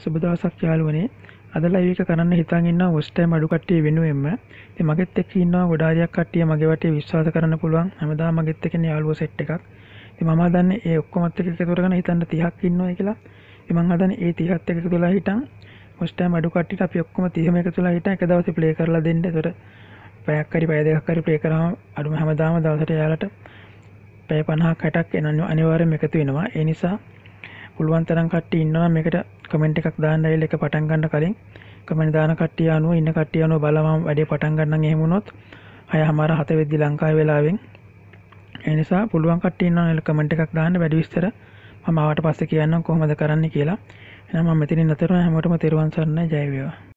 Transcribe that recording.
සුබ දවසක් යාළුවනේ. අද ලයිව් එක කරන්න හිතන් ඉන්නවා වොස් ටයිම් අඩු කට්ටිය වෙනුවෙන්ම. ඉතින් මගෙත් එක්ක ඉන්නවා ගොඩාරියක් කට්ටිය මගේ වටේ විශ්වාස කරන්න පුළුවන්. හැමදාම මගෙත් එක්ක ඉන්නේ යාළුවෝ සෙට් එකක්. ඉතින් මම හදන්නේ ඒ ඔක්කොමත් එක්ක එකතු කරගෙන හිතන්න 30ක් ඉන්නවා කියලා. ඉතින් මම හදන්නේ ඒ 30ත් එක්ක එකතු වෙලා හිටන් වොස් ටයිම් අඩු කට්ටියට අපි ඔක්කොම 30ම එකතු වෙලා හිටන් එක දවසේ ප්ලේ කරලා දෙන්න. එතකොට පැයක් හරි පැය දෙකක් හරි ප්ලේ කරාම අඩුම හැමදාම දවසට යාලට පැය 50ක් 60ක් එන අනිවාර්යයෙන්ම එකතු වෙනවා. ඒ නිසා පුළුවන් තරම් කට්ටිය ඉන්නවා මේකට කමෙන්ට් එකක් දාන්න ඇවිල්ලා එක පටන් ගන්න කලින්. කමෙන්ට් දාන කට්ටිය අනුව ඉන්න කට්ටිය අනුව බලලා මම වැඩේ පටන් ගන්නම් එහෙම වුණොත් හයමාර හත වෙද්දි ලංකාවේ වෙලාවෙන්. ඒ නිසා පුළුවන් කට්ටිය ඉන්නවා නේද කමෙන්ට් එකක් දාන්න වැඩි විස්තර. මම ආවට පස්සේ කියන්නම් කොහොමද කරන්න කියලා. එහෙනම් මම මෙතනින් නතර වෙනවා හැමෝටම තෙරුවන් සරණයි. ජය වේවා.